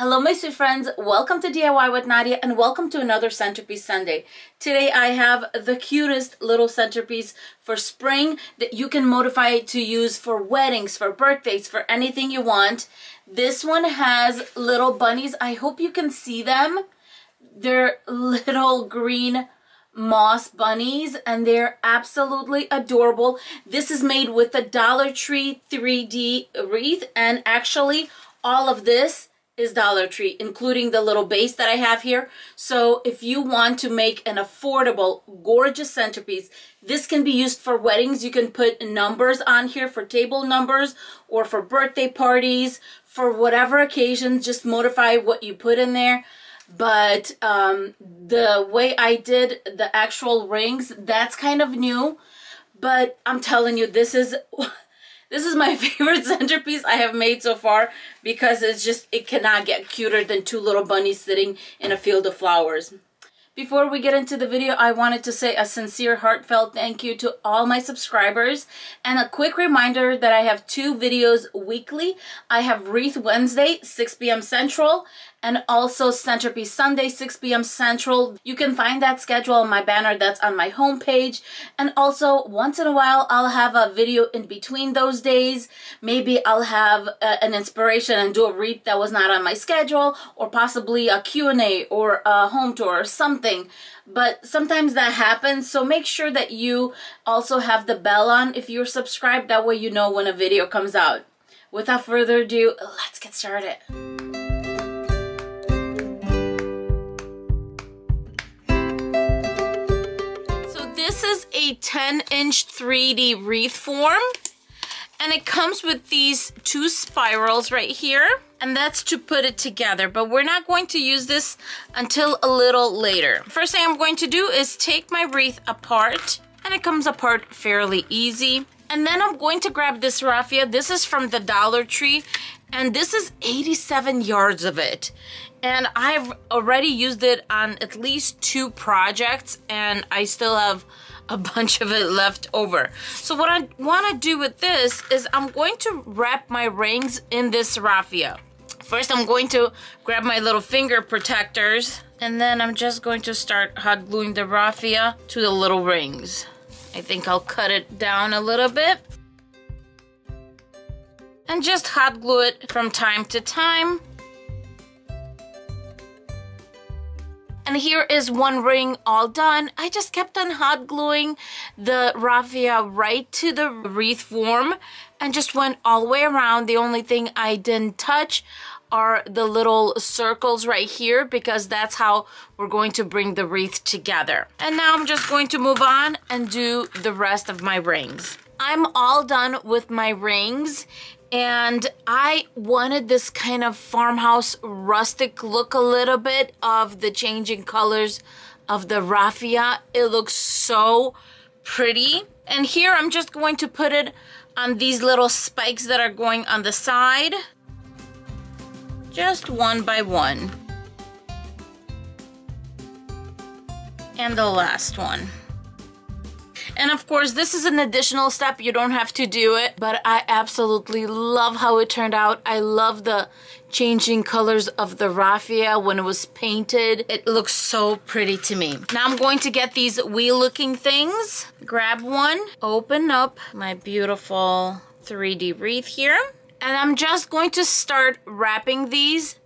Hello my sweet friends, welcome to DIY with Nadia and welcome to another Centerpiece Sunday. Today I have the cutest little centerpiece for spring that you can modify to use for weddings, for birthdays, for anything you want. This one has little bunnies. I hope you can see them. They're little green moss bunnies and they're absolutely adorable. This is made with the Dollar Tree 3D wreath and actually all of this is Dollar Tree, including the little base that I have here. So if you want to make an affordable, gorgeous centerpiece, this can be used for weddings. You can put numbers on here for table numbers or for birthday parties, for whatever occasion, just modify what you put in there. But um, the way I did the actual rings, that's kind of new. But I'm telling you, this is this is my favorite centerpiece I have made so far because it's just, it cannot get cuter than two little bunnies sitting in a field of flowers. Before we get into the video, I wanted to say a sincere, heartfelt thank you to all my subscribers and a quick reminder that I have two videos weekly. I have Wreath Wednesday, 6 p.m. Central, and also Centerpiece Sunday, 6 p.m. Central. You can find that schedule on my banner that's on my homepage. And also, once in a while, I'll have a video in between those days. Maybe I'll have a, an inspiration and do a wreath that was not on my schedule, or possibly a Q&A or a home tour or something. But sometimes that happens, so make sure that you also have the bell on if you're subscribed. That way you know when a video comes out. Without further ado, let's get started. This 10 inch 3D wreath form and it comes with these two spirals right here and that's to put it together but we're not going to use this until a little later. First thing I'm going to do is take my wreath apart and it comes apart fairly easy and then I'm going to grab this raffia. This is from the Dollar Tree and this is 87 yards of it and I've already used it on at least two projects and I still have a bunch of it left over. So what I want to do with this is I'm going to wrap my rings in this raffia. First I'm going to grab my little finger protectors and then I'm just going to start hot gluing the raffia to the little rings. I think I'll cut it down a little bit and just hot glue it from time to time And here is one ring all done. I just kept on hot gluing the raffia right to the wreath form and just went all the way around. The only thing I didn't touch are the little circles right here because that's how we're going to bring the wreath together. And now I'm just going to move on and do the rest of my rings. I'm all done with my rings and I wanted this kind of farmhouse rustic look a little bit of the changing colors of the raffia. It looks so pretty. And here I'm just going to put it on these little spikes that are going on the side. Just one by one. And the last one. And of course, this is an additional step. You don't have to do it, but I absolutely love how it turned out. I love the changing colors of the raffia when it was painted. It looks so pretty to me. Now I'm going to get these wheel looking things. Grab one, open up my beautiful 3D wreath here. And I'm just going to start wrapping these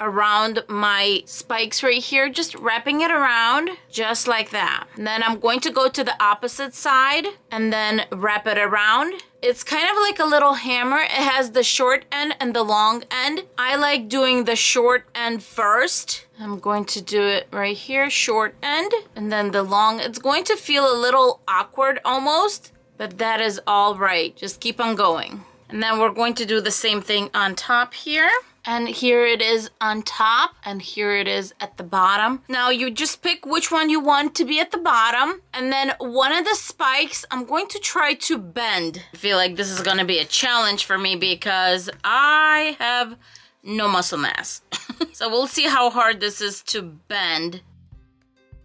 around my spikes right here, just wrapping it around just like that. And then I'm going to go to the opposite side and then wrap it around. It's kind of like a little hammer. It has the short end and the long end. I like doing the short end first. I'm going to do it right here, short end, and then the long. It's going to feel a little awkward almost, but that is all right. Just keep on going. And then we're going to do the same thing on top here and here it is on top and here it is at the bottom. Now you just pick which one you want to be at the bottom and then one of the spikes I'm going to try to bend. I feel like this is gonna be a challenge for me because I have no muscle mass. so we'll see how hard this is to bend.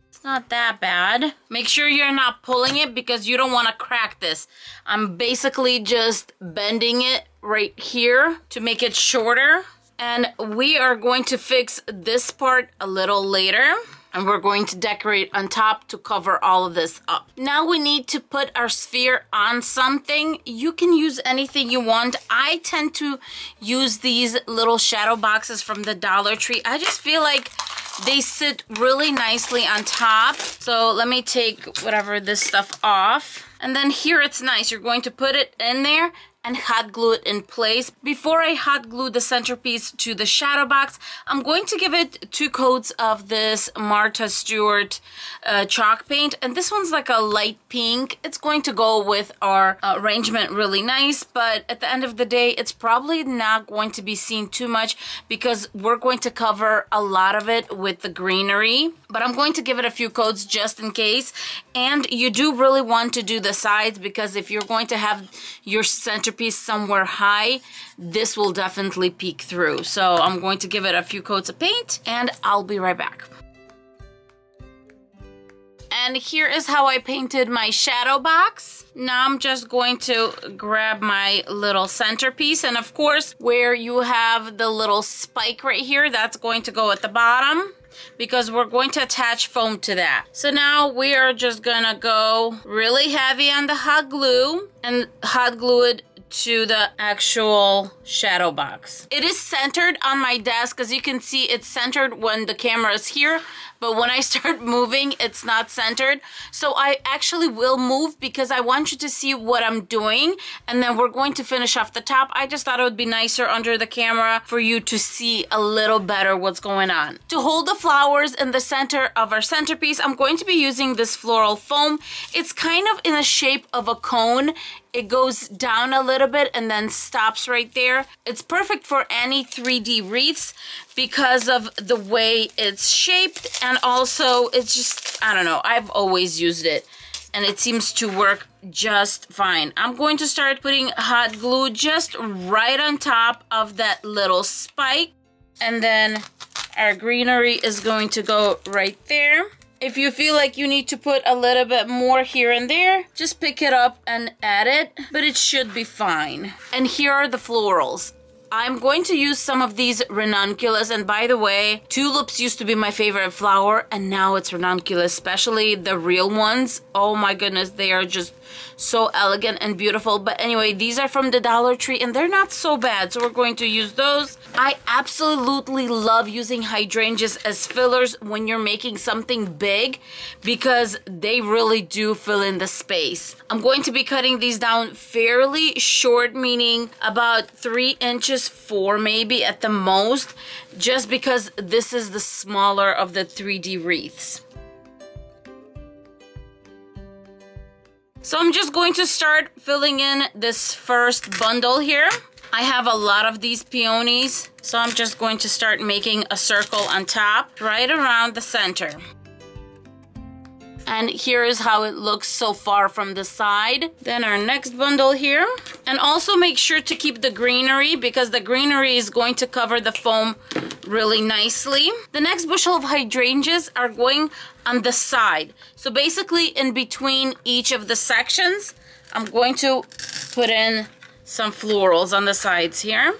It's not that bad. Make sure you're not pulling it because you don't want to crack this. I'm basically just bending it right here to make it shorter And we are going to fix this part a little later and we're going to decorate on top to cover all of this up. Now we need to put our sphere on something. You can use anything you want. I tend to use these little shadow boxes from the Dollar Tree. I just feel like they sit really nicely on top. So let me take whatever this stuff off. And then here it's nice. You're going to put it in there and hot glue it in place. Before I hot glue the centerpiece to the shadow box, I'm going to give it two coats of this Martha Stewart uh, chalk paint. And this one's like a light pink. It's going to go with our arrangement really nice, but at the end of the day, it's probably not going to be seen too much because we're going to cover a lot of it with the greenery. But I'm going to give it a few coats just in case. And you do really want to do the sides because if you're going to have your center piece somewhere high, this will definitely peek through. So I'm going to give it a few coats of paint and I'll be right back. And here is how I painted my shadow box. Now I'm just going to grab my little centerpiece. And of course, where you have the little spike right here, that's going to go at the bottom because we're going to attach foam to that. So now we are just gonna go really heavy on the hot glue and hot glue it to the actual shadow box. It is centered on my desk. As you can see, it's centered when the camera is here, but when I start moving, it's not centered. So I actually will move because I want you to see what I'm doing, and then we're going to finish off the top. I just thought it would be nicer under the camera for you to see a little better what's going on. To hold the flowers in the center of our centerpiece, I'm going to be using this floral foam. It's kind of in the shape of a cone it goes down a little bit and then stops right there. It's perfect for any 3D wreaths because of the way it's shaped and also it's just, I don't know, I've always used it and it seems to work just fine. I'm going to start putting hot glue just right on top of that little spike and then our greenery is going to go right there. If you feel like you need to put a little bit more here and there, just pick it up and add it, but it should be fine. And here are the florals. I'm going to use some of these ranunculus and by the way tulips used to be my favorite flower and now it's ranunculus especially the real ones oh my goodness they are just so elegant and beautiful. But anyway, these are from the Dollar Tree and they're not so bad. So we're going to use those. I absolutely love using hydrangeas as fillers when you're making something big because they really do fill in the space. I'm going to be cutting these down fairly short, meaning about three inches, four maybe at the most, just because this is the smaller of the 3D wreaths. So I'm just going to start filling in this first bundle here. I have a lot of these peonies, so I'm just going to start making a circle on top, right around the center. And here is how it looks so far from the side. Then our next bundle here. And also make sure to keep the greenery because the greenery is going to cover the foam really nicely. The next bushel of hydrangeas are going on the side. So basically in between each of the sections, I'm going to put in some florals on the sides here.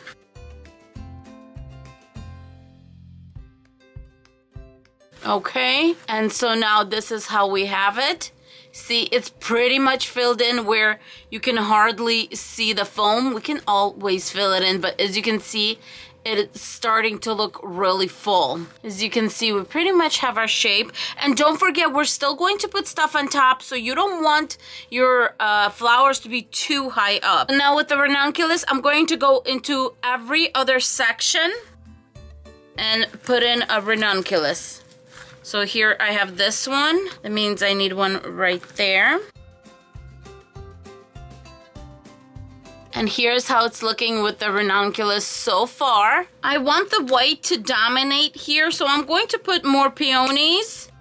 Okay, and so now this is how we have it. See, it's pretty much filled in where you can hardly see the foam. We can always fill it in, but as you can see, it's starting to look really full. As you can see, we pretty much have our shape. And don't forget, we're still going to put stuff on top, so you don't want your uh, flowers to be too high up. Now with the ranunculus, I'm going to go into every other section and put in a ranunculus. So here I have this one. That means I need one right there. And here's how it's looking with the ranunculus so far. I want the white to dominate here, so I'm going to put more peonies.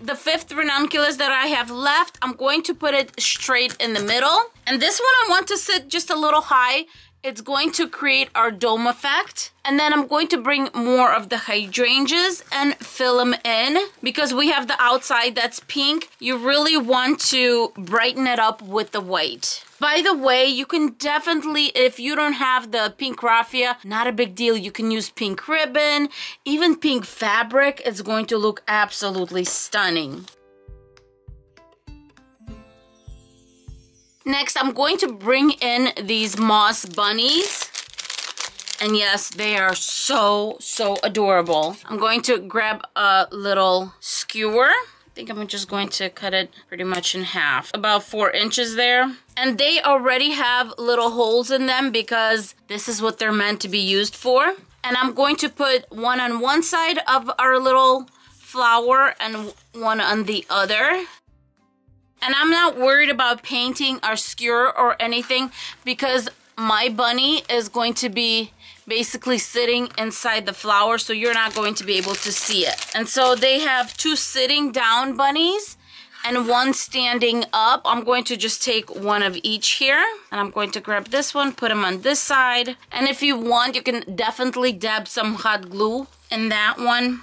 The fifth ranunculus that I have left, I'm going to put it straight in the middle. And this one I want to sit just a little high It's going to create our dome effect. And then I'm going to bring more of the hydrangeas and fill them in. Because we have the outside that's pink, you really want to brighten it up with the white. By the way, you can definitely, if you don't have the pink raffia, not a big deal. You can use pink ribbon, even pink fabric. It's going to look absolutely stunning. Next, I'm going to bring in these moss bunnies. And yes, they are so, so adorable. I'm going to grab a little skewer. I think I'm just going to cut it pretty much in half. About four inches there. And they already have little holes in them because this is what they're meant to be used for. And I'm going to put one on one side of our little flower and one on the other. And I'm not worried about painting our skewer or anything because my bunny is going to be basically sitting inside the flower so you're not going to be able to see it. And so they have two sitting down bunnies and one standing up. I'm going to just take one of each here and I'm going to grab this one, put them on this side. And if you want, you can definitely dab some hot glue in that one.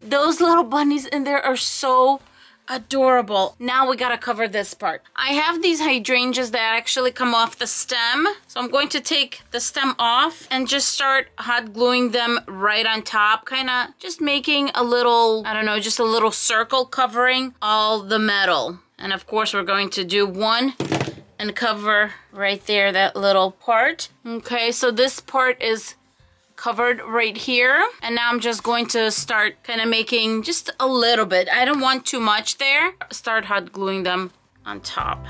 Those little bunnies in there are so adorable. Now we gotta cover this part. I have these hydrangeas that actually come off the stem. So I'm going to take the stem off and just start hot gluing them right on top. Kind of just making a little, I don't know, just a little circle covering all the metal. And of course we're going to do one and cover right there, that little part. Okay, so this part is covered right here. And now I'm just going to start kind of making just a little bit. I don't want too much there. Start hot gluing them on top.